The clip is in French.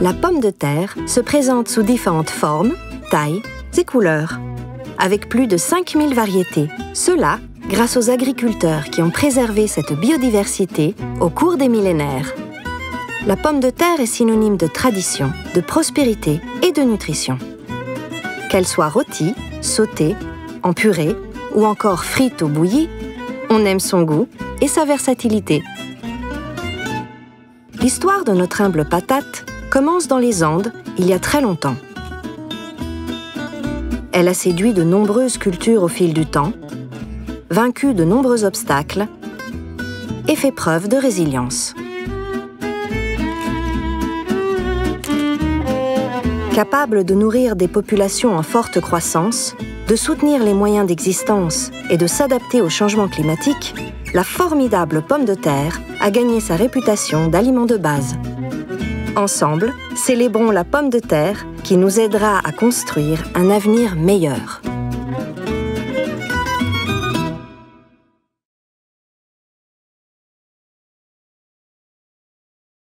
La pomme de terre se présente sous différentes formes, tailles et couleurs, avec plus de 5000 variétés. Cela grâce aux agriculteurs qui ont préservé cette biodiversité au cours des millénaires. La pomme de terre est synonyme de tradition, de prospérité et de nutrition. Qu'elle soit rôtie, sautée, en purée ou encore frite ou bouillie, on aime son goût et sa versatilité. L'histoire de notre humble patate commence dans les Andes il y a très longtemps. Elle a séduit de nombreuses cultures au fil du temps, vaincu de nombreux obstacles et fait preuve de résilience. Capable de nourrir des populations en forte croissance, de soutenir les moyens d'existence et de s'adapter au changement climatique, la formidable pomme de terre a gagné sa réputation d'aliment de base. Ensemble, célébrons la pomme de terre qui nous aidera à construire un avenir meilleur.